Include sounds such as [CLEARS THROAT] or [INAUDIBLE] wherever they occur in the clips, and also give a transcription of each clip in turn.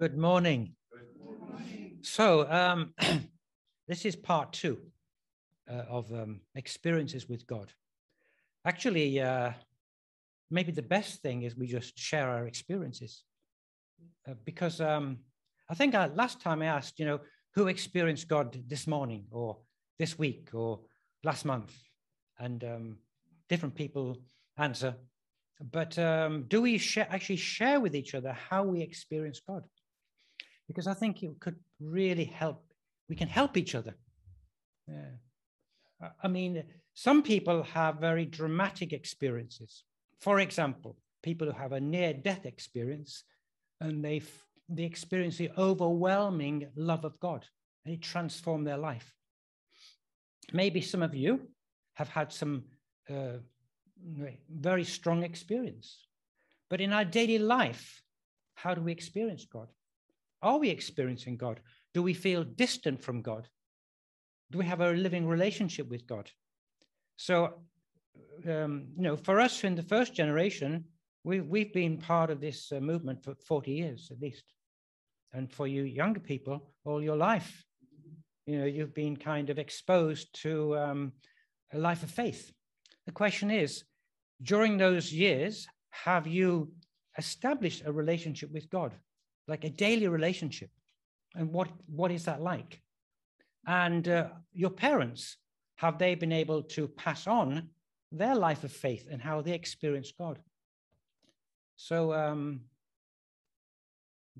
Good morning. So, um, [CLEARS THROAT] this is part two uh, of um, experiences with God. Actually, uh, maybe the best thing is we just share our experiences. Uh, because um, I think I, last time I asked, you know, who experienced God this morning or this week or last month? And um, different people answer. But um, do we sh- actually share with each other how we experience God? Because I think it could really help. We can help each other. Yeah. I mean, some people have very dramatic experiences. For example, people who have a near death experience and they, they experience the overwhelming love of God and it transformed their life. Maybe some of you have had some uh, very strong experience. But in our daily life, how do we experience God? Are we experiencing God? Do we feel distant from God? Do we have a living relationship with God? So, um, you know, for us in the first generation, we, we've been part of this uh, movement for 40 years at least. And for you younger people, all your life, you know, you've been kind of exposed to um, a life of faith. The question is, during those years, have you established a relationship with God? Like a daily relationship. And what, what is that like? And uh, your parents, have they been able to pass on their life of faith and how they experience God? So um,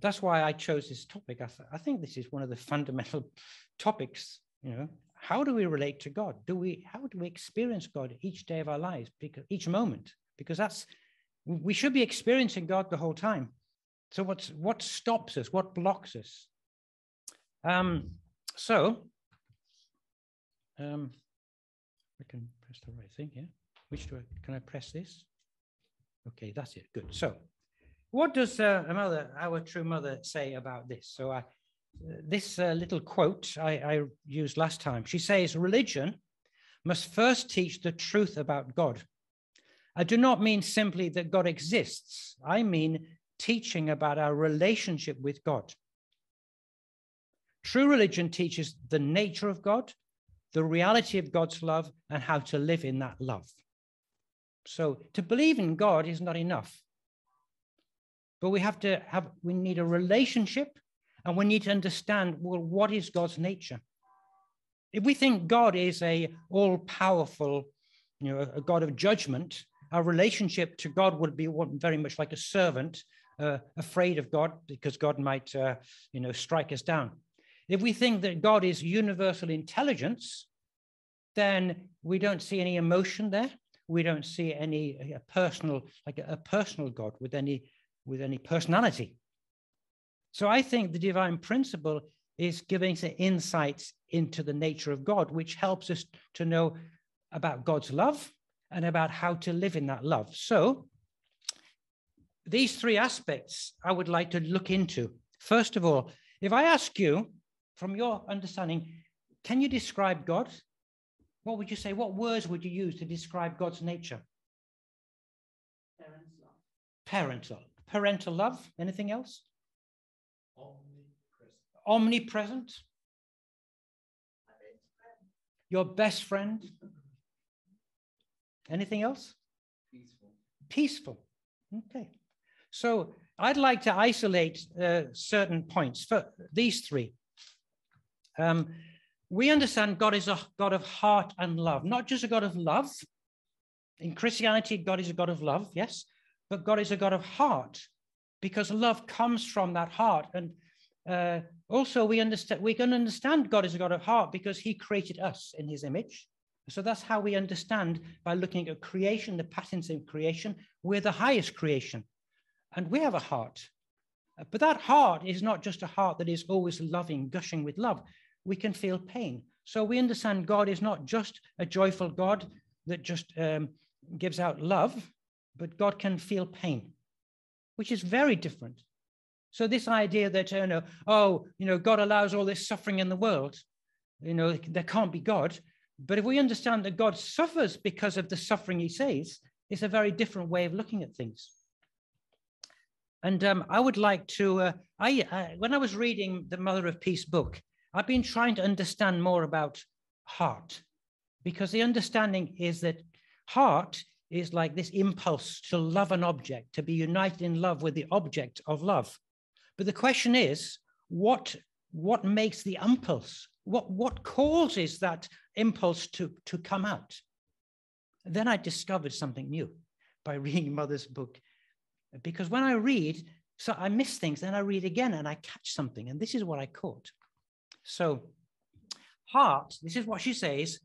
that's why I chose this topic. I, th- I think this is one of the [LAUGHS] fundamental topics. You know, how do we relate to God? Do we how do we experience God each day of our lives? Because each moment, because that's we should be experiencing God the whole time. So what's what stops us? What blocks us? Um, so um, I can press the right thing here. Which do I can I press this? Okay, that's it. Good. So what does uh, mother, our true mother, say about this? So I, this uh, little quote I, I used last time. She says, "Religion must first teach the truth about God." I do not mean simply that God exists. I mean teaching about our relationship with God. True religion teaches the nature of God, the reality of God's love, and how to live in that love. So to believe in God is not enough. But we have to have, we need a relationship and we need to understand, well, what is God's nature? If we think God is a all powerful, you know, a God of judgment, our relationship to God would be very much like a servant uh, afraid of God because God might, uh, you know, strike us down. If we think that God is universal intelligence, then we don't see any emotion there. We don't see any a personal, like a, a personal God with any with any personality. So I think the divine principle is giving us insights into the nature of God, which helps us to know about God's love and about how to live in that love. So these three aspects I would like to look into. First of all, if I ask you, from your understanding, can you describe God? What would you say? What words would you use to describe God's nature? Parental love. Parental. Parental love. Anything else? Omnipresent. Omnipresent. Your best friend. [LAUGHS] Anything else? Peaceful. Peaceful. Okay. So I'd like to isolate uh, certain points for these three. Um, we understand God is a God of heart and love, not just a God of love. In Christianity, God is a God of love, yes, but God is a God of heart because love comes from that heart. And uh, also, we understand we can understand God is a God of heart because He created us in His image. So that's how we understand by looking at creation, the patterns in creation. We're the highest creation and we have a heart. But that heart is not just a heart that is always loving, gushing with love. We can feel pain. So we understand God is not just a joyful God that just um, gives out love, but God can feel pain, which is very different. So this idea that, you know, oh, you know, God allows all this suffering in the world, you know, there can't be God. But if we understand that God suffers because of the suffering he says, it's a very different way of looking at things. And um, I would like to, uh, I, uh, when I was reading the Mother of Peace book, I've been trying to understand more about heart because the understanding is that heart is like this impulse to love an object, to be united in love with the object of love. But the question is, what, what makes the impulse? What, what causes that impulse to, to come out? then I discovered something new by [LAUGHS] reading Mother's book. Because when I read, so I miss things, then I read again and I catch something. And this is what I caught. So, heart, this is what she says,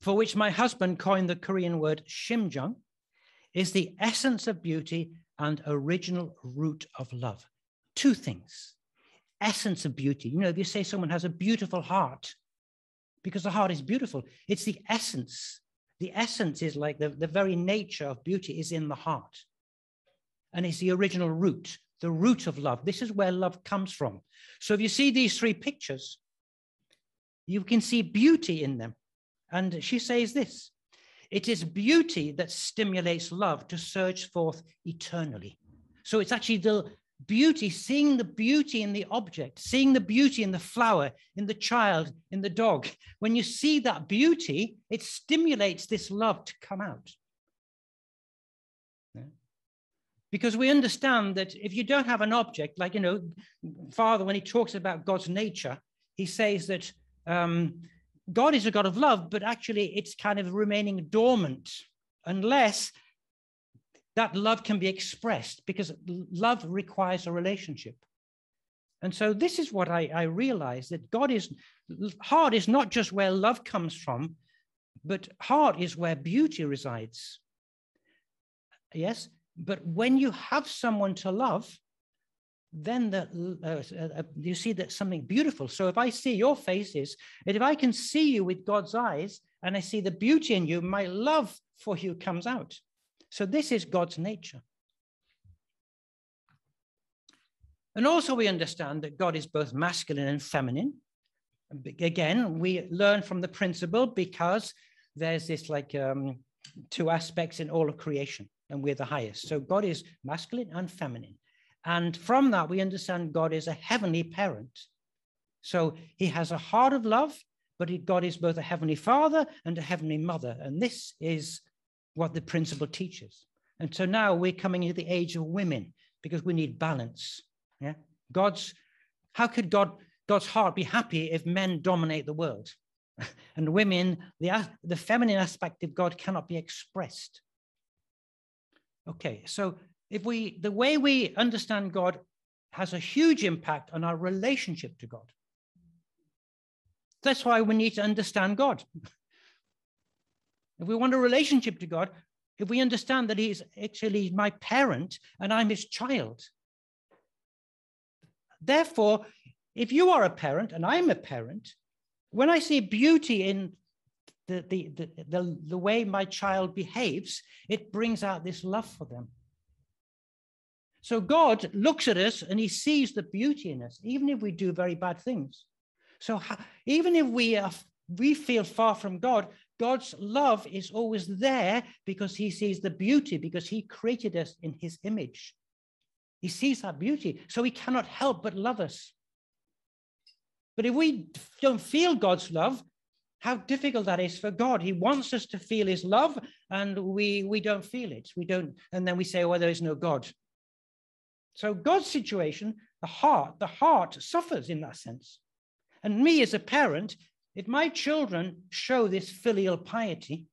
for which my husband coined the Korean word shimjung, is the essence of beauty and original root of love. Two things essence of beauty. You know, if you say someone has a beautiful heart, because the heart is beautiful, it's the essence. The essence is like the, the very nature of beauty is in the heart. And it's the original root, the root of love. This is where love comes from. So if you see these three pictures, you can see beauty in them. And she says this it is beauty that stimulates love to surge forth eternally. So it's actually the beauty, seeing the beauty in the object, seeing the beauty in the flower, in the child, in the dog. When you see that beauty, it stimulates this love to come out. Because we understand that if you don't have an object, like, you know, Father, when he talks about God's nature, he says that um, God is a God of love, but actually it's kind of remaining dormant unless that love can be expressed because love requires a relationship. And so this is what I, I realize that God is, heart is not just where love comes from, but heart is where beauty resides. Yes, but when you have someone to love, then the, uh, uh, you see that something beautiful. So if I see your faces, if I can see you with God's eyes, and I see the beauty in you, my love for you comes out. So this is God's nature. And also we understand that God is both masculine and feminine. Again, we learn from the principle because there's this like um, two aspects in all of creation, and we're the highest. So God is masculine and feminine. And from that, we understand God is a heavenly parent. So he has a heart of love, but God is both a heavenly father and a heavenly mother. And this is what the principle teaches. And so now we're coming into the age of women because we need balance. Yeah. God's, how could God, God's heart be happy if men dominate the world? [LAUGHS] and women, the, the feminine aspect of God cannot be expressed. Okay, so if we, the way we understand God has a huge impact on our relationship to God. That's why we need to understand God. if we want a relationship to God, if we understand that He's actually my parent and I'm His child. Therefore, if you are a parent and I'm a parent, when I see beauty in the, the, the, the, the way my child behaves, it brings out this love for them. So God looks at us and he sees the beauty in us, even if we do very bad things. So even if we are, we feel far from God, God's love is always there because he sees the beauty, because he created us in his image. He sees that beauty, so he cannot help but love us. But if we don't feel God's love, how difficult that is for God. He wants us to feel his love, and we, we don't feel it. We don't, and then we say, oh, well, there is no God. So God's situation, the heart, the heart suffers in that sense. And me as a parent, if my children show this filial piety,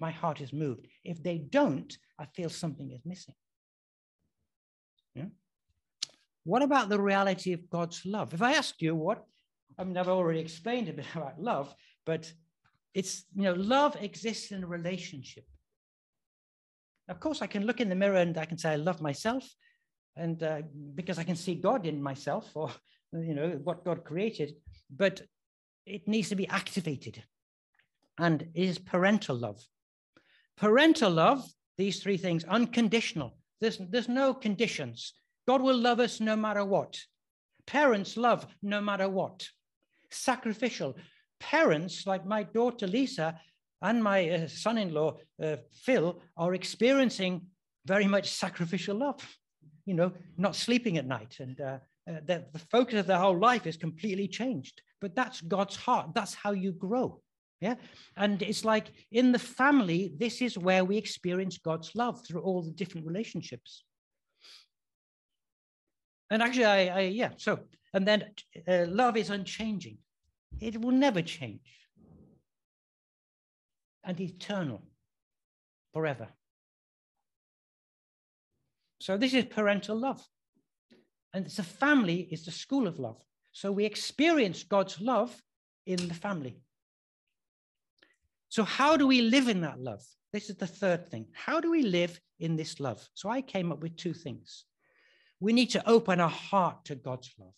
my heart is moved. If they don't, I feel something is missing. Yeah? What about the reality of God's love? If I asked you what, I mean, I've already explained a bit [LAUGHS] about love, but it's, you know, love exists in a relationship. Of course, I can look in the mirror and I can say, I love myself and uh, because I can see God in myself or you know what God created, but it needs to be activated, and is parental love. Parental love, these three things, unconditional. There's there's no conditions. God will love us no matter what. Parents love no matter what. Sacrificial. Parents, like my daughter Lisa and my uh, son in law uh, Phil, are experiencing very much sacrificial love you know, not sleeping at night. And uh, uh, the, the focus of their whole life is completely changed. But that's God's heart. That's how you grow. Yeah. And it's like in the family, this is where we experience God's love through all the different relationships. And actually, I, I yeah, so, and then uh, love is unchanging, it will never change and eternal forever. So, this is parental love. And the family is the school of love. So, we experience God's love in the family. So, how do we live in that love? This is the third thing. How do we live in this love? So, I came up with two things. We need to open our heart to God's love.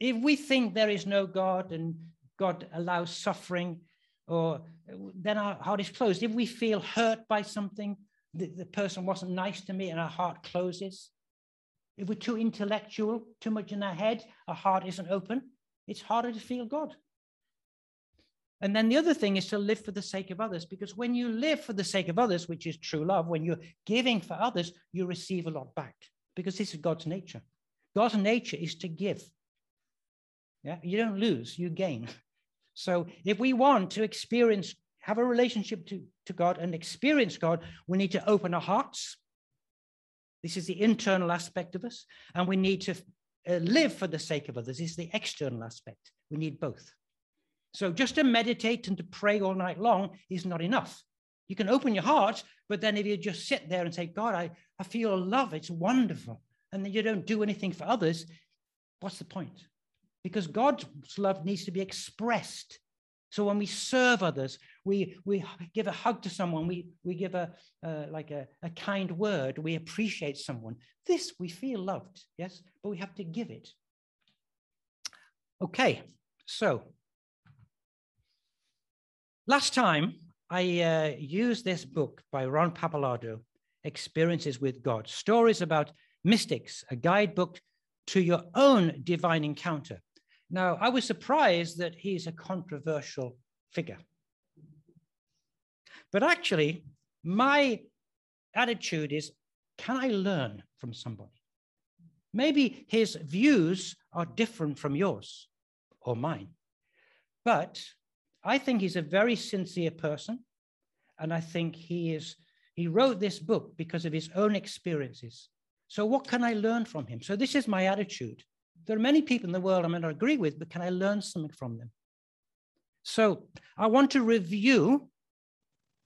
If we think there is no God and God allows suffering, or uh, then our heart is closed. If we feel hurt by something, the, the person wasn't nice to me, and our heart closes. If we're too intellectual, too much in our head, our heart isn't open. It's harder to feel God. And then the other thing is to live for the sake of others, because when you live for the sake of others, which is true love, when you're giving for others, you receive a lot back, because this is God's nature. God's nature is to give. Yeah, you don't lose, you gain. [LAUGHS] So if we want to experience, have a relationship to, to God and experience God, we need to open our hearts. This is the internal aspect of us. And we need to uh, live for the sake of others. This is the external aspect. We need both. So just to meditate and to pray all night long is not enough. You can open your heart, but then if you just sit there and say, God, I, I feel love, it's wonderful, and then you don't do anything for others, what's the point? Because God's love needs to be expressed. So when we serve others, we, we give a hug to someone, we, we give a uh, like a, a kind word, we appreciate someone. This we feel loved, yes, but we have to give it. Okay, so Last time, I uh, used this book by Ron Pappalardo, Experiences with God, Stories About Mystics, a guidebook to your own divine encounter. Now, I was surprised that he's a controversial figure. But actually, my attitude is can I learn from somebody? Maybe his views are different from yours or mine, but I think he's a very sincere person. And I think he is, he wrote this book because of his own experiences. So what can I learn from him? So this is my attitude. There are many people in the world I may not agree with, but can I learn something from them? So I want to review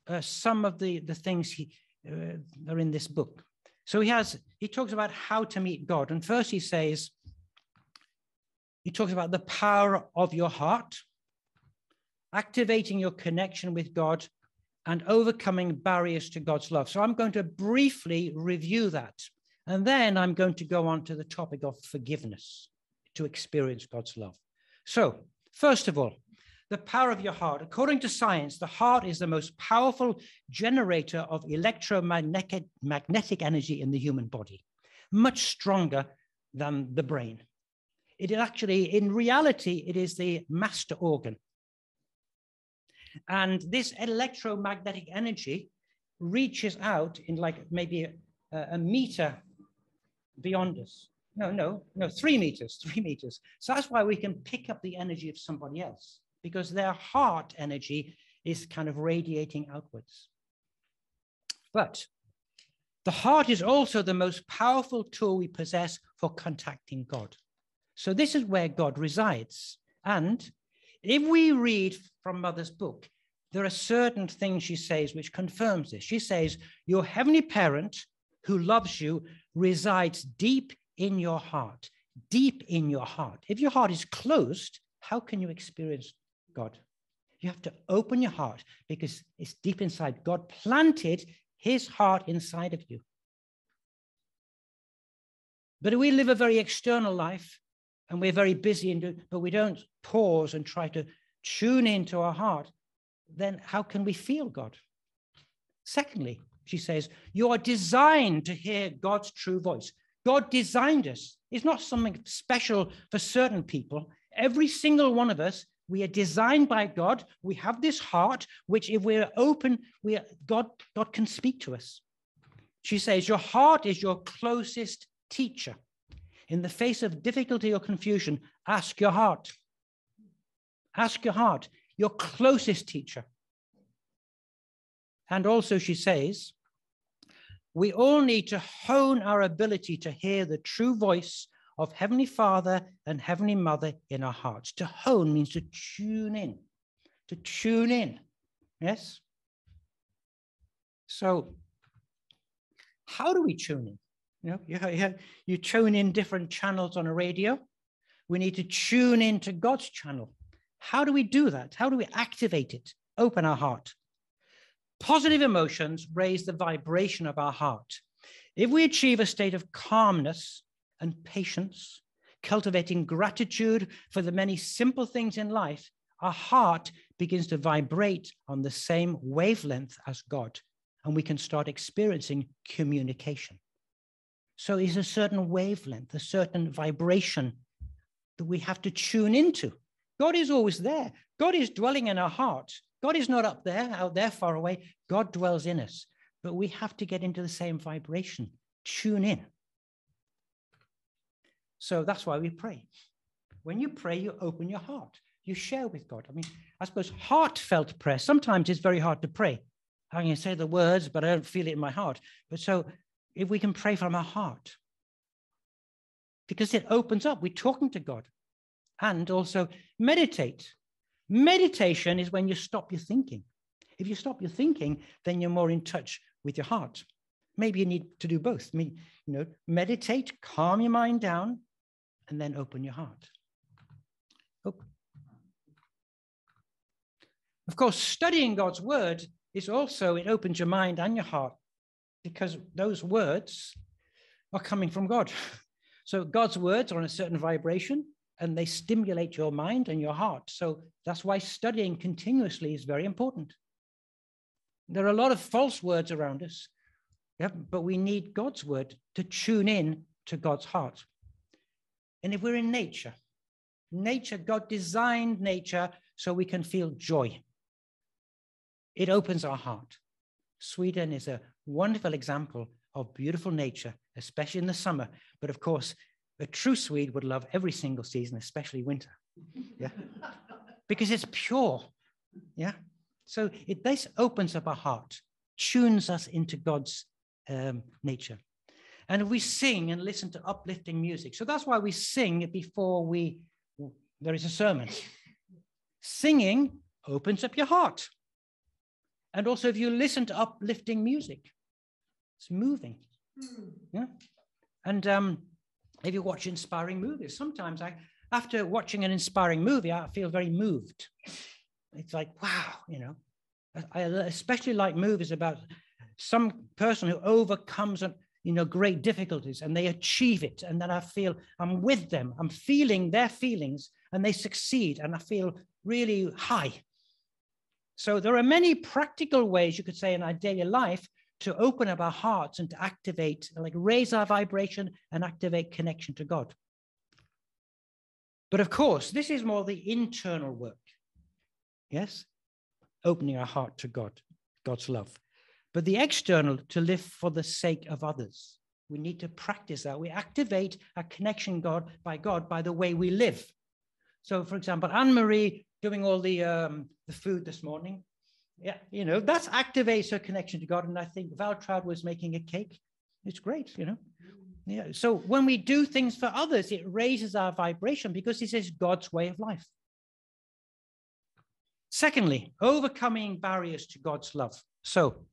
uh, some of the, the things he, uh, are in this book. So he has, he talks about how to meet God. And first he says, he talks about the power of your heart activating your connection with God, and overcoming barriers to God's love. So I'm going to briefly review that. And then I'm going to go on to the topic of forgiveness to experience God's love. So, first of all, the power of your heart. According to science, the heart is the most powerful generator of electromagnetic energy in the human body, much stronger than the brain. It is actually, in reality, it is the master organ. And this electromagnetic energy reaches out in like maybe a, a meter beyond us. No, no, no, three meters, three meters. So that's why we can pick up the energy of somebody else because their heart energy is kind of radiating outwards. But the heart is also the most powerful tool we possess for contacting God. So this is where God resides. And if we read from Mother's book, there are certain things she says which confirms this. She says, Your heavenly parent who loves you resides deep in your heart, deep in your heart. If your heart is closed, how can you experience God? You have to open your heart because it's deep inside. God planted his heart inside of you. But we live a very external life and we're very busy, and but we don't pause and try to tune into our heart, then how can we feel God? Secondly, she says, you are designed to hear God's true voice. God designed us. It's not something special for certain people. Every single one of us, we are designed by God. We have this heart, which if we're open, we are, God, God can speak to us. She says, Your heart is your closest teacher. In the face of difficulty or confusion, ask your heart. Ask your heart, your closest teacher. And also, she says, we all need to hone our ability to hear the true voice of Heavenly Father and Heavenly Mother in our hearts. To hone means to tune in, to tune in. Yes? So, how do we tune in? You know, you, you, you tune in different channels on a radio. We need to tune into God's channel. How do we do that? How do we activate it? Open our heart. Positive emotions raise the vibration of our heart. If we achieve a state of calmness and patience, cultivating gratitude for the many simple things in life, our heart begins to vibrate on the same wavelength as God, and we can start experiencing communication. So there's a certain wavelength, a certain vibration that we have to tune into. God is always there. God is dwelling in our heart. God is not up there, out there, far away. God dwells in us. But we have to get into the same vibration, tune in. So that's why we pray. When you pray, you open your heart, you share with God. I mean, I suppose heartfelt prayer, sometimes it's very hard to pray. I can say the words, but I don't feel it in my heart. But so if we can pray from our heart, because it opens up, we're talking to God. And also meditate. Meditation is when you stop your thinking. If you stop your thinking, then you're more in touch with your heart. Maybe you need to do both. I mean, you know, meditate, calm your mind down, and then open your heart. Of course, studying God's word is also, it opens your mind and your heart because those words are coming from God. [LAUGHS] So God's words are on a certain vibration and they stimulate your mind and your heart. So that's why studying continuously is very important. There are a lot of false words around us, but we need God's word to tune in to God's heart. And if we're in nature, nature, God designed nature so we can feel joy. It opens our heart. Sweden is a wonderful example of beautiful nature, especially in the summer. But of course, a true Swede would love every single season, especially winter. Yeah. [LAUGHS] because it's pure. Yeah. So it this opens up our heart, tunes us into God's um, nature. And we sing and listen to uplifting music. So that's why we sing before we there is a sermon. Singing opens up your heart. And also, if you listen to uplifting music, it's moving. Yeah. And um, if you watch inspiring movies, sometimes I, after watching an inspiring movie, I feel very moved. It's like, wow, you know, I especially like movies about some person who overcomes you know great difficulties and they achieve it. And then i feel i'm with them. I'm feeling their feelings and they succeed and i feel really high. So there are many practical ways you could say in our daily life to open up our hearts and to activate like raise our vibration and activate connection to god but of course this is more the internal work yes opening our heart to God, God's love. But the external, to live for the sake of others. We need to practice that. We activate our connection God by God by the way we live. So, for example, Anne Marie doing all the um, the food this morning, yeah, you know, that activates her connection to God. And I think Valtraud was making a cake. It's great, you know. Yeah. So when we do things for others, it raises our vibration because this is God's way of life. Secondly, overcoming barriers to God's love. So,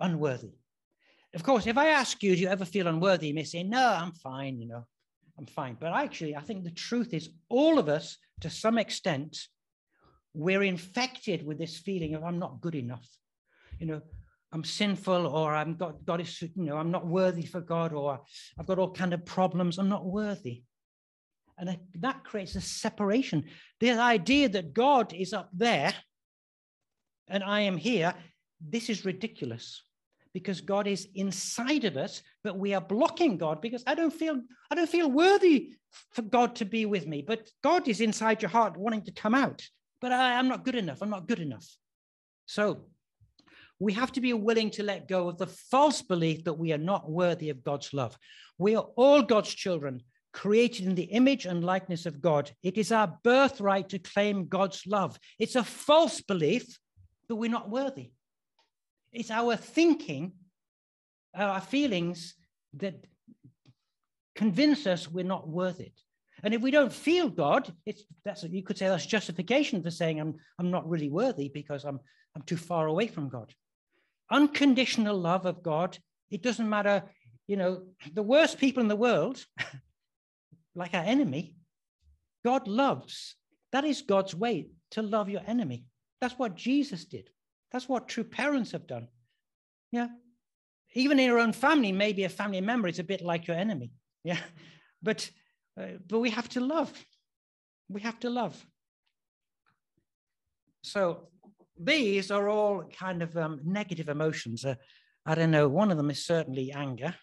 unworthy. Of course, if I ask you, do you ever feel unworthy? You may say, no, I'm fine, you know, I'm fine. But actually, I think the truth is all of us, to some extent, we're infected with this feeling of I'm not good enough. You know, I'm sinful or I'm got God is, you know, I'm not worthy for God or I've got all kind of problems. I'm not worthy. And that creates a separation. The idea that God is up there and I am here, this is ridiculous because God is inside of us, but we are blocking God because I don't feel I don't feel worthy for God to be with me. But God is inside your heart wanting to come out. But I, am not good enough. I'm not good enough. So we have to be willing to let go of the false belief that we are not worthy of God's love. We are all God's children, created in the image and likeness of God. It is our birthright to claim God's love. It's a false belief that we're not worthy. It's our thinking, our feelings that convince us we're not worth it. And if we don't feel God, it's that's you could say that's justification for saying I'm I'm not really worthy because I'm I'm too far away from God. Unconditional love of God, it doesn't matter, you know, the worst people in the world, [LAUGHS] like our enemy, God loves. That is God's way to love your enemy. That's what Jesus did. That's what true parents have done. Yeah. Even in your own family, maybe a family member is a bit like your enemy. Yeah. [LAUGHS] But uh, but we have to love. We have to love. So these are all kind of um, negative emotions. Uh, I don't know. One of them is certainly anger.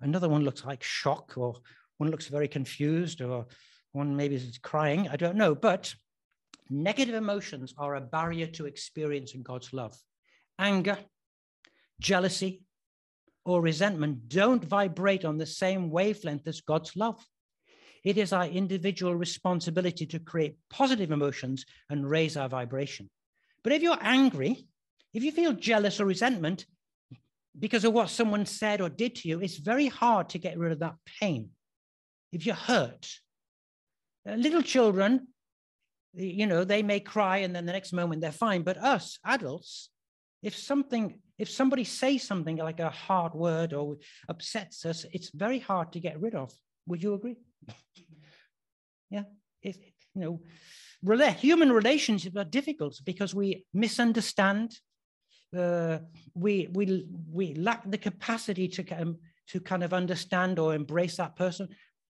Another one looks like shock, or one looks very confused, or one maybe is crying. I don't know. But negative emotions are a barrier to experiencing God's love. Anger, jealousy, or resentment don't vibrate on the same wavelength as God's love. It is our individual responsibility to create positive emotions and raise our vibration. But if you're angry, if you feel jealous or resentment because of what someone said or did to you, it's very hard to get rid of that pain. If you're hurt, uh, little children, you know, they may cry and then the next moment they're fine. But us adults, if something, if somebody says something like a hard word or upsets us, it's very hard to get rid of. Would you agree? [LAUGHS] yeah, if you know, rela- human relationships are difficult because we misunderstand. Uh, we we we lack the capacity to um, to kind of understand or embrace that person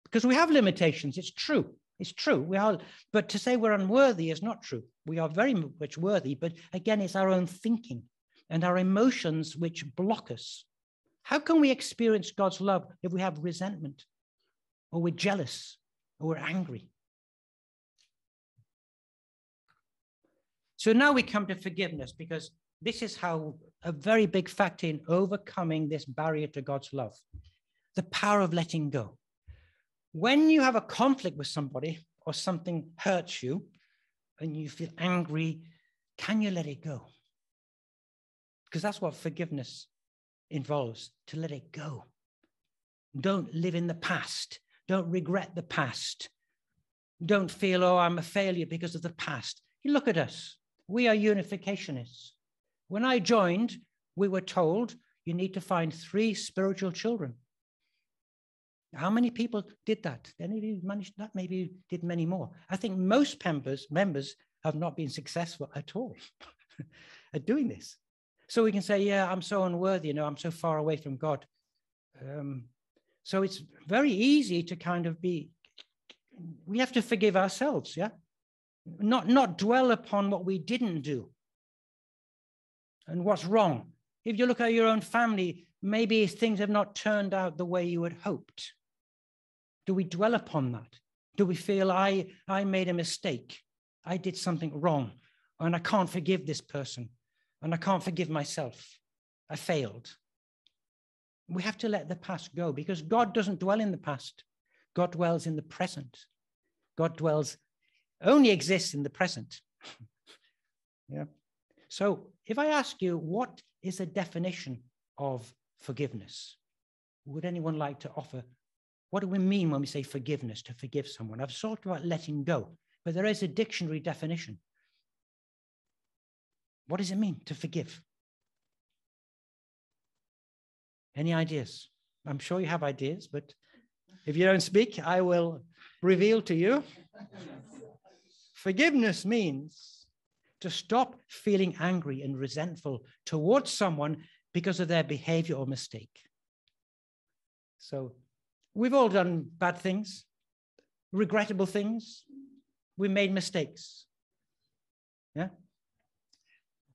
because we have limitations. It's true. It's true. We are, but to say we're unworthy is not true. We are very much worthy, but again, it's our own thinking and our emotions which block us. How can we experience God's love if we have resentment? Or we're jealous, or we're angry. So now we come to forgiveness because this is how a very big factor in overcoming this barrier to God's love the power of letting go. When you have a conflict with somebody or something hurts you and you feel angry, can you let it go? Because that's what forgiveness involves to let it go. Don't live in the past. Don't regret the past. Don't feel, oh, I'm a failure because of the past. You look at us. We are unificationists. When I joined, we were told you need to find three spiritual children. How many people did that? Any of you managed that? Maybe did many more. I think most members members have not been successful at all [LAUGHS] at doing this. So we can say, yeah, I'm so unworthy, you know, I'm so far away from God. Um, so it's very easy to kind of be, we have to forgive ourselves, yeah? Not, not dwell upon what we didn't do and what's wrong. If you look at your own family, maybe things have not turned out the way you had hoped. Do we dwell upon that? Do we feel I, I made a mistake? I did something wrong and I can't forgive this person and I can't forgive myself. I failed. We have to let the past go because God doesn't dwell in the past. God dwells in the present. God dwells, only exists in the present. [LAUGHS] yeah. So if I ask you, what is a definition of forgiveness? Would anyone like to offer? What do we mean when we say forgiveness, to forgive someone? I've talked about letting go, but there is a dictionary definition. What does it mean to forgive? Any ideas? I'm sure you have ideas, but if you don't speak, I will reveal to you. Forgiveness means to stop feeling angry and resentful towards someone because of their behavior or mistake. So we've all done bad things, regrettable things. We made mistakes. Yeah.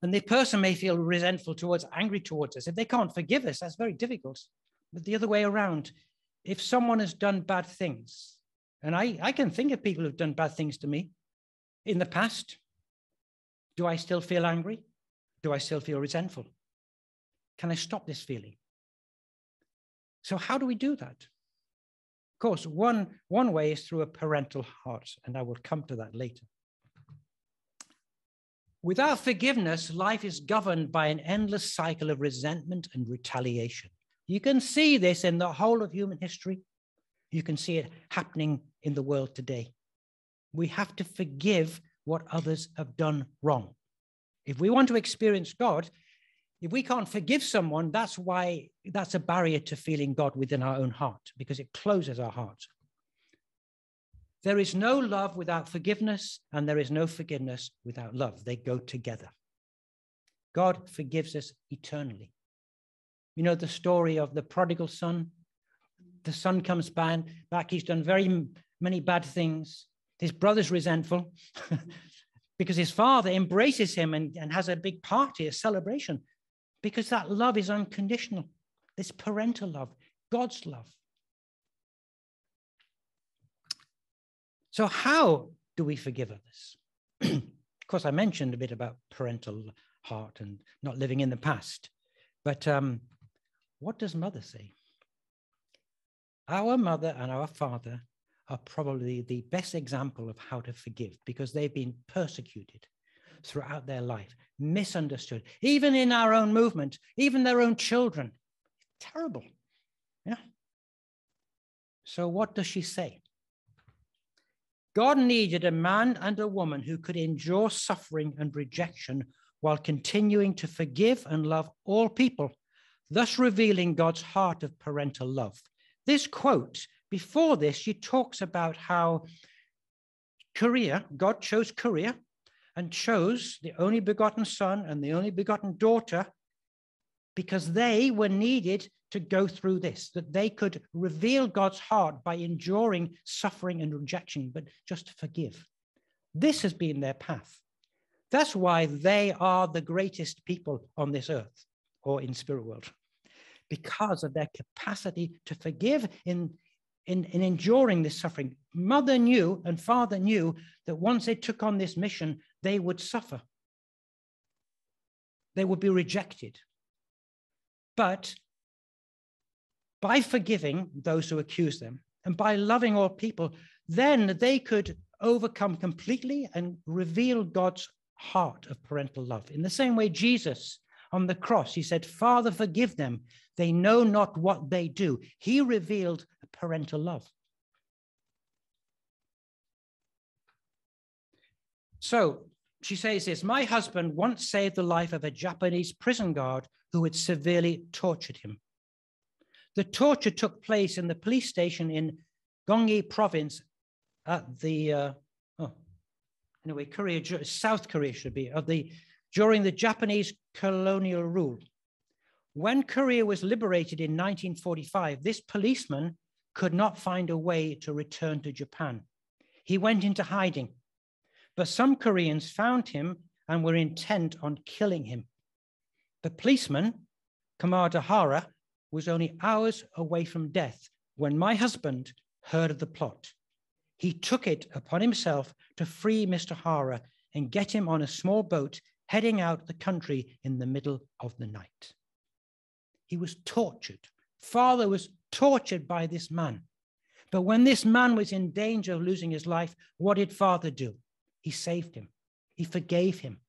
And the person may feel resentful towards, angry towards us. If they can't forgive us, that's very difficult. But the other way around, if someone has done bad things, and I, I can think of people who've done bad things to me in the past, do I still feel angry? Do I still feel resentful? Can I stop this feeling? So, how do we do that? Of course, one, one way is through a parental heart, and I will come to that later. Without forgiveness, life is governed by an endless cycle of resentment and retaliation. You can see this in the whole of human history. You can see it happening in the world today. We have to forgive what others have done wrong. If we want to experience God, if we can't forgive someone, that's why that's a barrier to feeling God within our own heart because it closes our heart. There is no love without forgiveness, and there is no forgiveness without love. They go together. God forgives us eternally. You know the story of the prodigal son? The son comes back, he's done very many bad things. His brother's resentful [LAUGHS] because his father embraces him and, and has a big party, a celebration because that love is unconditional. This parental love, God's love. So, how do we forgive others? [CLEARS THROAT] of course, I mentioned a bit about parental heart and not living in the past. But um, what does mother say? Our mother and our father are probably the best example of how to forgive because they've been persecuted throughout their life misunderstood, even in our own movement, even their own children. Terrible. Yeah. So, what does she say? God needed a man and a woman who could endure suffering and rejection while continuing to forgive and love all people, thus revealing God's heart of parental love. This quote, before this, she talks about how Korea, God chose Korea and chose the only begotten son and the only begotten daughter because they were needed to go through this, that they could reveal God's heart by enduring suffering and rejection, but just to forgive. This has been their path. That's why they are the greatest people on this earth or in spirit world, because of their capacity to forgive in, in, in enduring this suffering. Mother knew and father knew that once they took on this mission, they would suffer. They would be rejected. But by forgiving those who accuse them and by loving all people, then they could overcome completely and reveal God's heart of parental love. In the same way, Jesus on the cross, he said, Father, forgive them. They know not what they do. He revealed parental love. So she says this My husband once saved the life of a Japanese prison guard who had severely tortured him. The torture took place in the police station in Gyeonggi province at the, uh, oh, anyway, Korea, South Korea should be, of the, during the Japanese colonial rule. When Korea was liberated in 1945, this policeman could not find a way to return to Japan. He went into hiding but some Koreans found him and were intent on killing him. The policeman, Kamada Hara, was only hours away from death when my husband heard of the plot. He took it upon himself to free Mr. Hara and get him on a small boat heading out the country in the middle of the night. He was tortured. Father was tortured by this man. But when this man was in danger of losing his life, what did father do? He saved him, He forgave him.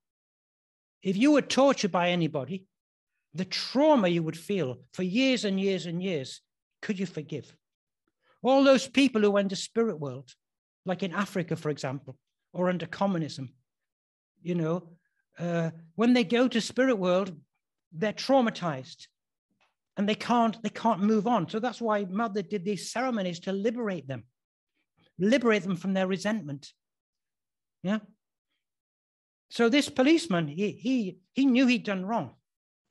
If you were tortured by anybody, the trauma you would feel for years and years and years, could you forgive? All those people who went to spirit world, like in Africa, for example, or under communism, you know, uh, when they go to spirit world, they're traumatized and they can't they can't move on. So that's why Mother did these ceremonies to liberate them, liberate them from their resentment. Yeah. So this policeman, he, he, he knew he'd done wrong.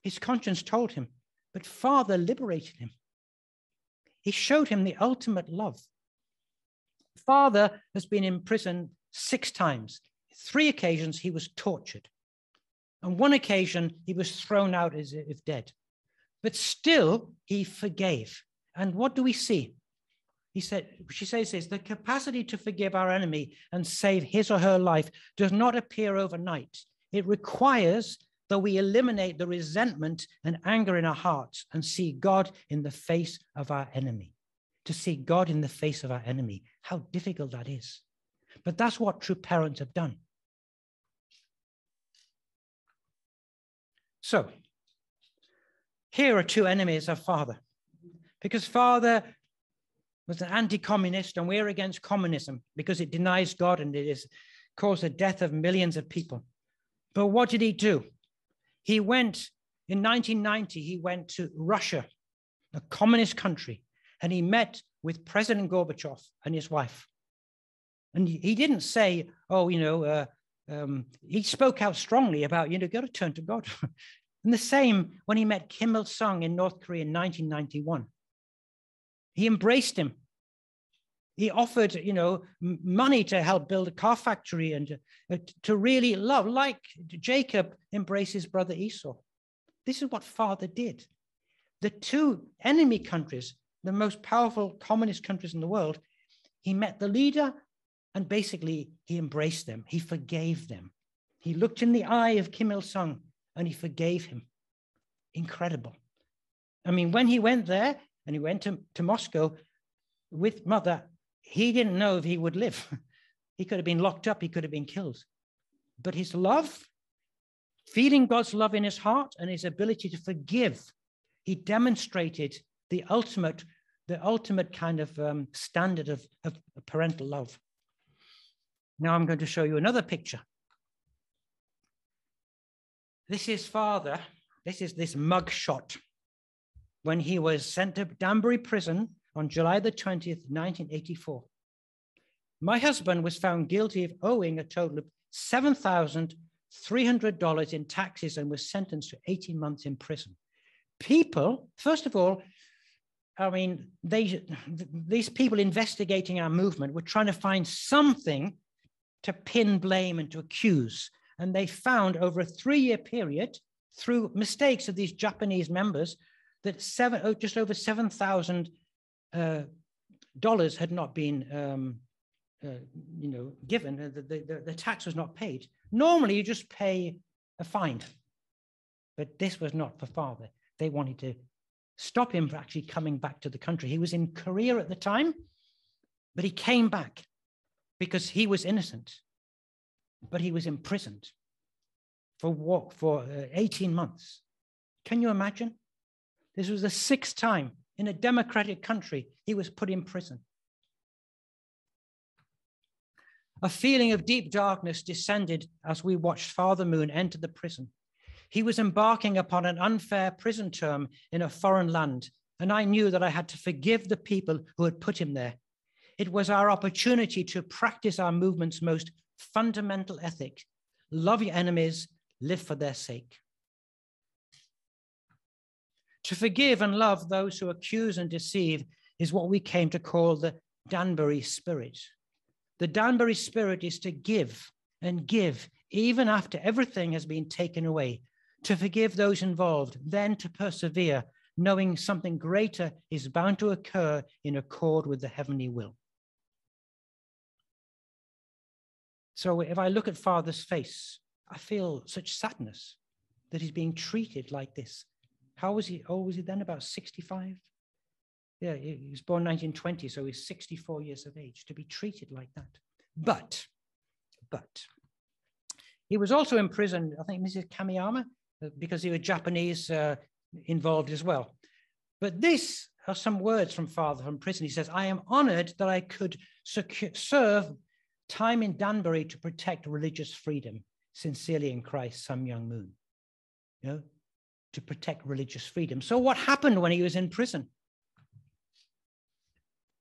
His conscience told him, but Father liberated him. He showed him the ultimate love. Father has been in prison six times. Three occasions he was tortured. On one occasion, he was thrown out as if dead. But still, he forgave. And what do we see? He said, she says this the capacity to forgive our enemy and save his or her life does not appear overnight. It requires though we eliminate the resentment and anger in our hearts and see God in the face of our enemy. To see God in the face of our enemy, how difficult that is. But that's what true parents have done. So, here are two enemies of Father. Because Father was an anti communist, and we're against communism because it denies God and it has caused the death of millions of people. But what did he do? He went in 1990, he went to Russia, a communist country, and he met with President Gorbachev and his wife. And he didn't say, oh, you know, uh, um, he spoke out strongly about, you know, got to turn to God. [LAUGHS] and the same when he met Kim Il sung in North Korea in 1991. He embraced him. He offered, you know, money to help build a car factory and to, uh, to really love, like Jacob embraced his brother Esau. This is what father did. The two enemy countries, the most powerful communist countries in the world, he met the leader and basically he embraced them. He forgave them. He looked in the eye of Kim Il sung and he forgave him. Incredible. I mean, when he went there and he went to, to Moscow with mother, he didn't know if he would live. [LAUGHS] he could have been locked up, he could have been killed. But his love, feeling God's love in his heart and his ability to forgive, he demonstrated the ultimate, the ultimate kind of um, standard of, of parental love. Now I'm going to show you another picture. This is father. This is this mug shot when he was sent to Danbury prison on July the 20th, 1984. My husband was found guilty of owing a total of $7,300 in taxes and was sentenced to 18 months in prison. People, first of all, I mean, they, these people investigating our movement were trying to find something to pin blame and to accuse. And they found over a three year period, through mistakes of these Japanese members, that seven, oh, just over $7,000 uh, dollars had not been um, uh, you know, given, the, the, the tax was not paid. Normally, you just pay a fine. But this was not for father. They wanted to stop him from actually coming back to the country. He was in Korea at the time, but he came back because he was innocent but he was imprisoned for what for uh, 18 months. Can you imagine? This was the sixth time in a democratic country he was put in prison. A feeling of deep darkness descended as we watched Father Moon enter the prison. He was embarking upon an unfair prison term in a foreign land, and I knew that I had to forgive the people who had put him there. It was our opportunity to practice our movement's most fundamental ethic love your enemies, live for their sake. To forgive and love those who accuse and deceive is what we came to call the Danbury spirit. The Danbury spirit is to give and give even after everything has been taken away, to forgive those involved, then to persevere, knowing something greater is bound to occur in accord with the heavenly will. So if I look at Father's face, I feel such sadness that he's being treated like this. How was he? Oh, was he then about 65? Yeah, he was born 1920, so he's 64 years of age to be treated like that. But, but, he was also imprisoned, I think Mrs. Kamiyama, uh, because he was Japanese uh, involved as well. But this are some words from Father from prison. He says, I am honored that I could secure, serve time in Danbury to protect religious freedom. Sincerely in Christ, Sun Myung Moon. You know, to protect religious freedom. So, what happened when he was in prison?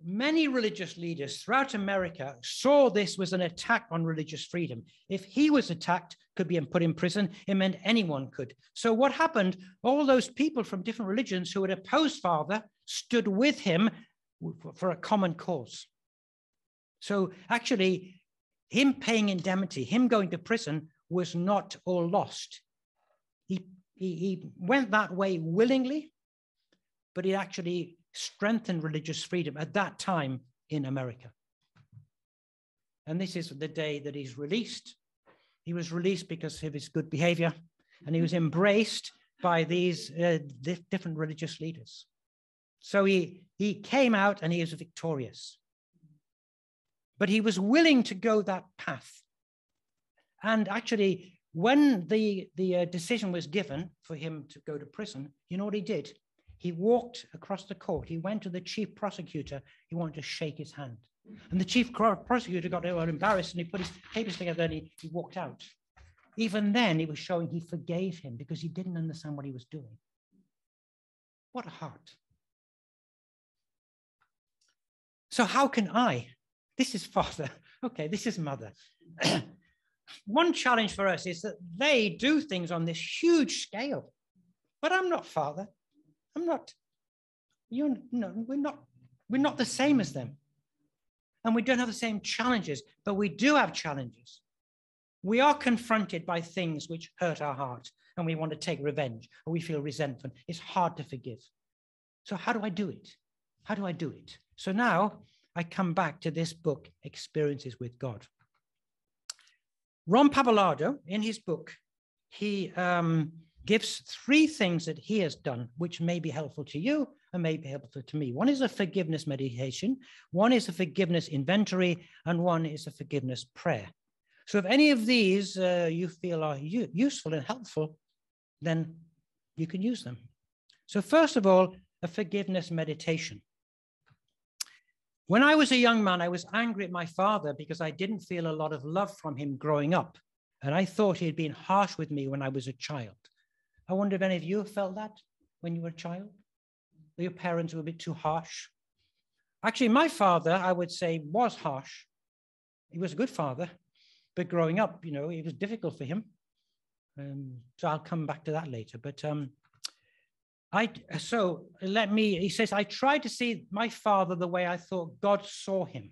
Many religious leaders throughout America saw this was an attack on religious freedom. If he was attacked, could be put in prison, it meant anyone could. So, what happened? All those people from different religions who had opposed Father stood with him for a common cause. So, actually, him paying indemnity, him going to prison was not all lost. He, he, he went that way willingly, but it actually strengthened religious freedom at that time in America. And this is the day that he's released. He was released because of his good behavior. and he was embraced by these uh, different religious leaders. So he, he came out and he was victorious. But he was willing to go that path. And actually, when the, the uh, decision was given for him to go to prison, you know what he did? He walked across the court. He went to the chief prosecutor. He wanted to shake his hand. And the chief prosecutor got embarrassed and he put his papers together and he, he walked out. Even then, he was showing he forgave him because he didn't understand what he was doing. What a heart. So, how can I? This is father. [LAUGHS] Okay, this is mother. [CLEARS THROAT] One challenge for us is that they do things on this huge scale, but I'm not father. I'm not. You're no, we're not. We're not the same as them, and we don't have the same challenges. But we do have challenges. We are confronted by things which hurt our heart, and we want to take revenge, or we feel resentment. It's hard to forgive. So how do I do it? How do I do it? So now I come back to this book, Experiences with God. Ron Pappalardo, in his book, he um, gives three things that he has done, which may be helpful to you and may be helpful to me. One is a forgiveness meditation, one is a forgiveness inventory, and one is a forgiveness prayer. So if any of these uh, you feel are useful and helpful, then you can use them. So first of all, a forgiveness meditation. When I was a young man, I was angry at my father because I didn't feel a lot of love from him growing up. And I thought he had been harsh with me when I was a child. I wonder if any of you felt that when you were a child? Your parents were a bit too harsh. Actually, my father, I would say, was harsh. He was a good father, but growing up, you know, it was difficult for him. Um, so I'll come back to that later. But um, I so let me, he says, I tried to see my father the way I thought God saw him.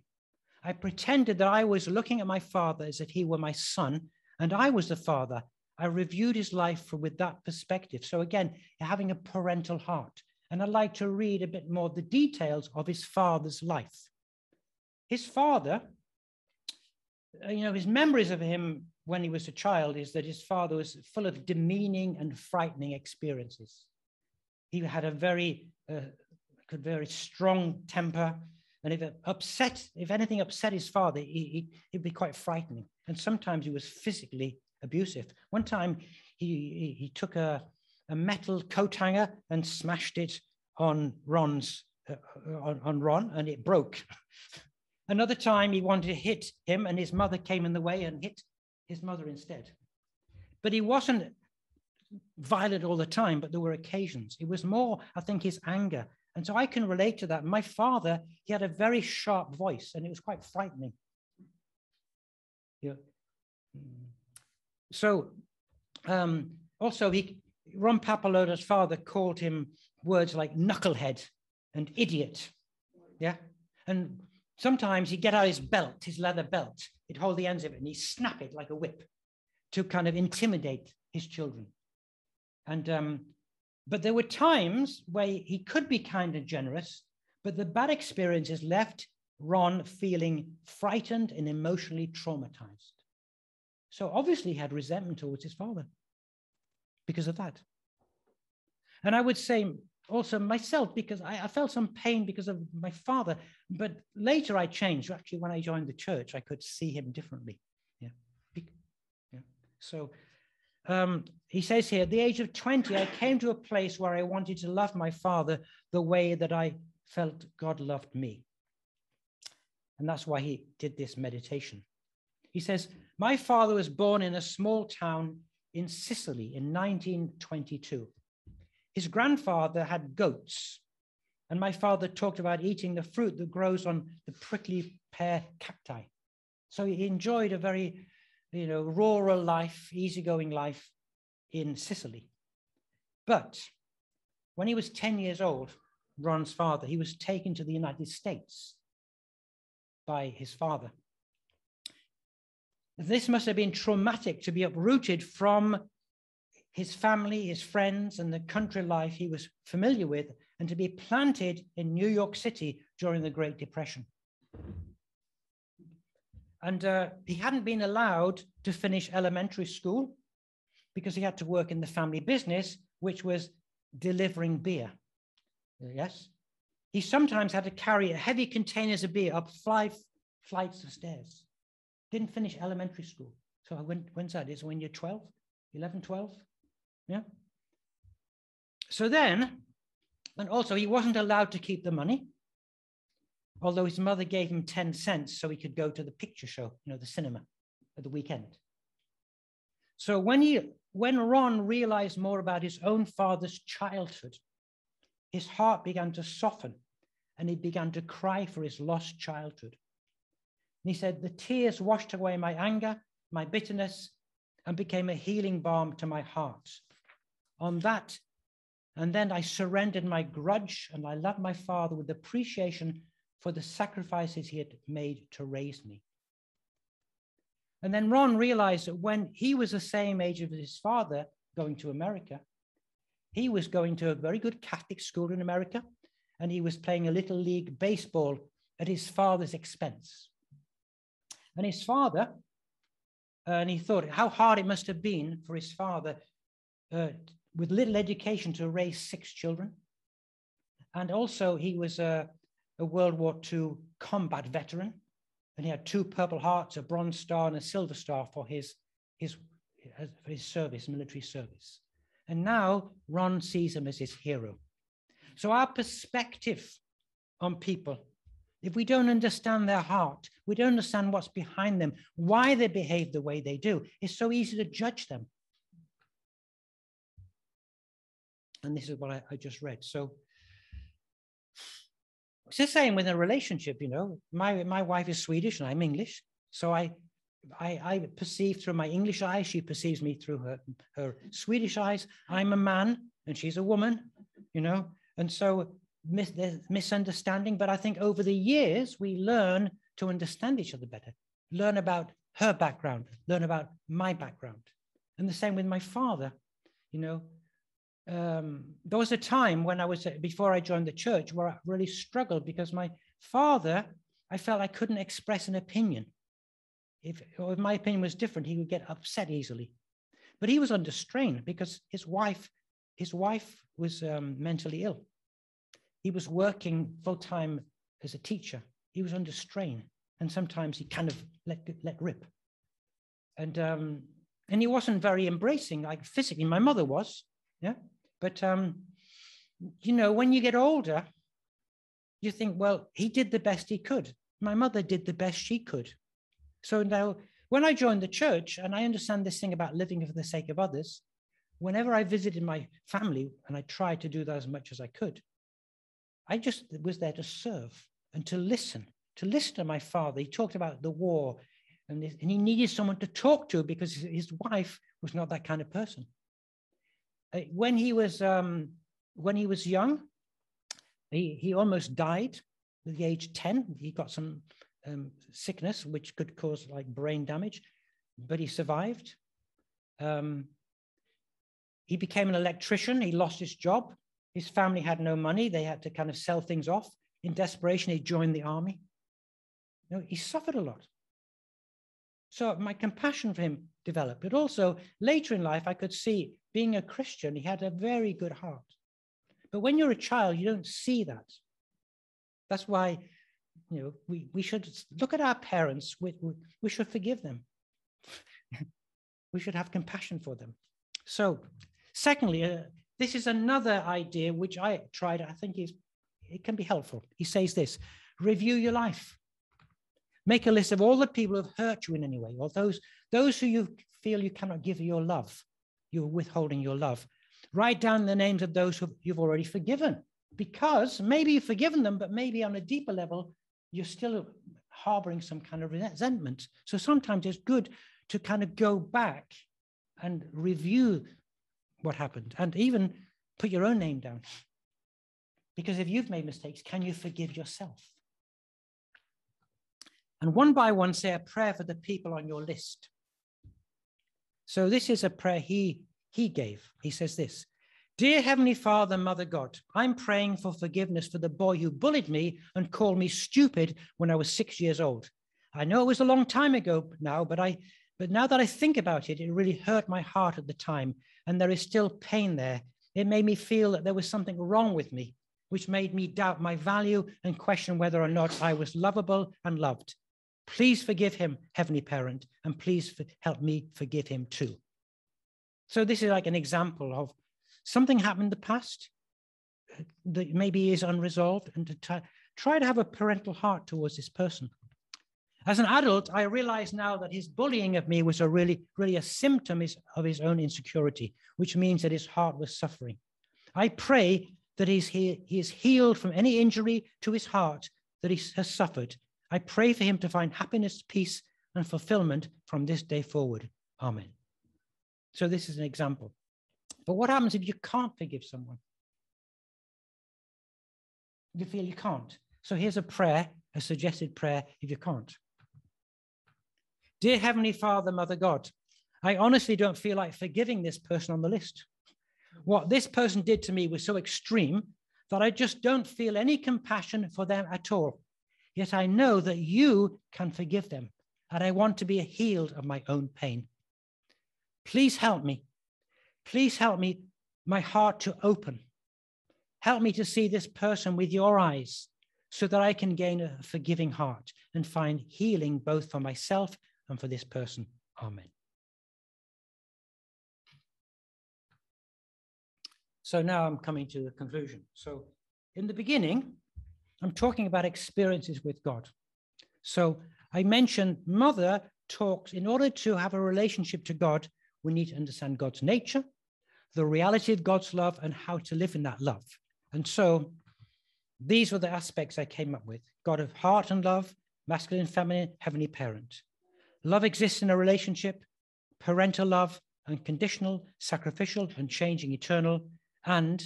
I pretended that I was looking at my father as if he were my son and I was the father. I reviewed his life from, with that perspective. So again, having a parental heart. And I'd like to read a bit more the details of his father's life. His father, uh, you know, his memories of him when he was a child is that his father was full of demeaning and frightening experiences. He had a very, uh, very strong temper. And if upset, if anything upset his father, he, he, would be quite frightening. And sometimes he was physically abusive. One time he, he, he took a, a metal coat hanger and smashed it on Ron's, uh, on, on Ron and it broke. [LAUGHS] Another time he wanted to hit him and his mother came in the way and hit his mother instead. But he wasn't violent all the time, but there were occasions. It was more, I think, his anger. And so I can relate to that. My father, he had a very sharp voice, and it was quite frightening. Yeah. So um, also, he, Ron Pappalardo's father called him words like knucklehead and idiot. Yeah. And sometimes he'd get out his belt, his leather belt, he'd hold the ends of it and he'd snap it like a whip to kind of intimidate his children. And um, but there were times where he could be kind and generous, but the bad experiences left Ron feeling frightened and emotionally traumatized. So obviously he had resentment towards his father because of that. And I would say also myself, because I, I, felt some pain because of my father, but later I changed. Actually, when I joined the church, I could see him differently. Yeah. yeah. So um, he says here, at the age of 20, I came to a place where I wanted to love my father the way that I felt God loved me. And that's why he did this meditation. He says, My father was born in a small town in Sicily in 1922. His grandfather had goats, and my father talked about eating the fruit that grows on the prickly pear cacti. So he enjoyed a very you know, rural life, easygoing life in Sicily. But when he was 10 years old, Ron's father, he was taken to the United States by his father. This must have been traumatic to be uprooted from his family, his friends, and the country life he was familiar with, and to be planted in New York City during the Great Depression. And uh, he hadn't been allowed to finish elementary school because he had to work in the family business, which was delivering beer. Yes? He sometimes had to carry heavy containers of beer up five flights of stairs. Didn't finish elementary school. So when, when's that? Is when you're 12, 11, 12? Yeah. So then, and also he wasn't allowed to keep the money, although his mother gave him 10 cents so he could go to the picture show, you know, the cinema at the weekend. So when he when Ron realized more about his own father's childhood, his heart began to soften and he began to cry for his lost childhood. And he said, The tears washed away my anger, my bitterness, and became a healing balm to my heart. On that, and then I surrendered my grudge and I loved my father with appreciation for the sacrifices he had made to raise me. And then Ron realized that when he was the same age as his father going to America, he was going to a very good Catholic school in America and he was playing a little league baseball at his father's expense. And his father, uh, and he thought how hard it must have been for his father uh, with little education to raise six children. And also, he was a, a World War II combat veteran and he had two Purple Hearts, a Bronze Star, and a Silver Star for his, his, for his service, military service. And now Ron sees him as his hero. So our perspective on people, if we don't understand their heart, we don't understand what's behind them, why they behave the way they do, it's so easy to judge them. And this is what I, I just read. So it's the same with a relationship, you know. My my wife is Swedish and I'm English, so I I, I perceive through my English eyes. She perceives me through her her Swedish eyes. I'm a man and she's a woman, you know, and so mis- misunderstanding. But I think over the years we learn to understand each other better, learn about her background, learn about my background, and the same with my father. You know, um, there was a time when I was before I joined the church where I really struggled because my father, I felt I couldn't express an opinion. If, if my opinion was different, he would get upset easily. But he was under strain because his wife, his wife was um, mentally ill. He was working full time as a teacher. He was under strain, and sometimes he kind of let let rip. And um, and he wasn't very embracing, like physically. My mother was, yeah. But, um, you know, when you get older, you think, well, he did the best he could. My mother did the best she could. So now, when I joined the church, and I understand this thing about living for the sake of others, whenever I visited my family, and I tried to do that as much as I could, I just was there to serve and to listen, to listen to my father. He talked about the war, and, and he needed someone to talk to because his wife was not that kind of person. Uh, when he was um, when he was young, he, he almost died at the age 10. He got some um, sickness which could cause like brain damage, but he survived. Um, he became an electrician. He lost his job. His family had no money. They had to kind of sell things off. In desperation, he joined the army. You know, he suffered a lot. So my compassion for him developed. But also later in life, I could see being a Christian, he had a very good heart. But when you're a child, you don't see that. That's why, you know, we, we should look at our parents, we, we, we should forgive them. [LAUGHS] we should have compassion for them. So, secondly, uh, this is another idea which I tried, I think is it can be helpful. He says this review your life. Make a list of all the people who have hurt you in any way, or those, those who you feel you cannot give your love, you're withholding your love. Write down the names of those who you've already forgiven, because maybe you've forgiven them, but maybe on a deeper level, you're still harboring some kind of resentment. So sometimes it's good to kind of go back and review what happened and even put your own name down. Because if you've made mistakes, can you forgive yourself? and one by one say a prayer for the people on your list. So this is a prayer he, he gave. He says this Dear Heavenly Father, Mother God, I'm praying for forgiveness for the boy who bullied me and called me stupid when I was six years old. I know it was a long time ago now, but I But now that I think about it, it really hurt my heart at the time. And there is still pain there. It made me feel that there was something wrong with me, which made me doubt my value and question whether or not I was lovable and loved. Please forgive him, Heavenly Parent, and please help me forgive him too. So, this is like an example of something happened in the past that maybe is unresolved, and to try to have a parental heart towards this person. As an adult, I realize now that his bullying of me was a really, really a symptom of his own insecurity, which means that his heart was suffering. I pray that he's he, he is healed from any injury to his heart that he has suffered. I pray for him to find happiness, peace, and fulfillment from this day forward. Amen. So this is an example. But what happens if you can't forgive someone? You feel you can't. So here's a prayer, a suggested prayer if you can't. Dear Heavenly Father, Mother God, I honestly don't feel like forgiving this person on the list. What this person did to me was so extreme that I just don't feel any compassion for them at all. Yet I know that you can forgive them, and I want to be healed of my own pain. Please help me. Please help me, my heart to open. Help me to see this person with your eyes so that I can gain a forgiving heart and find healing both for myself and for this person. Amen. So now I'm coming to the conclusion. So in the beginning, I'm talking about experiences with God. So I mentioned mother talks, in order to have a relationship to God, we need to understand God's nature, the reality of God's love, and how to live in that love. And so these were the aspects I came up with God of heart and love, masculine, feminine, heavenly parent. Love exists in a relationship, parental love, unconditional, sacrificial, unchanging, eternal. And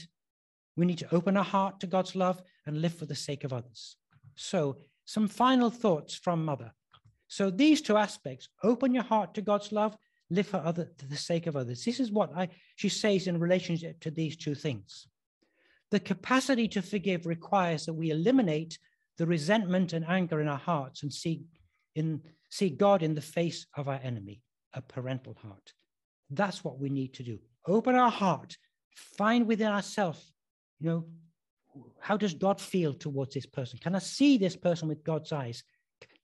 we need to open our heart to God's love and live for the sake of others. So, some final thoughts from Mother. So, these two aspects open your heart to God's love, live for other the sake of others. This is what I, she says in relationship to these two things. The capacity to forgive requires that we eliminate the resentment and anger in our hearts and see in see God in the face of our enemy, a parental heart. That's what we need to do. Open our heart, find within ourselves, you know, how does God feel towards this person? Can I see this person with God's eyes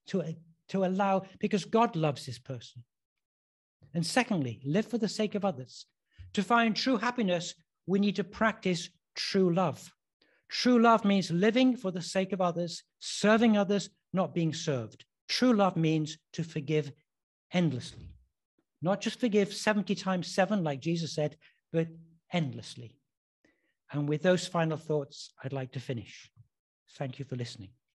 to, to allow, because God loves this person. And secondly, live for the sake of others. To find true happiness, we need to practice true love. True love means living for the sake of others, serving others, not being served. True love means to forgive endlessly, not just forgive 70 times seven, like Jesus said, but endlessly. And with those final thoughts, I'd like to finish. Thank you for listening.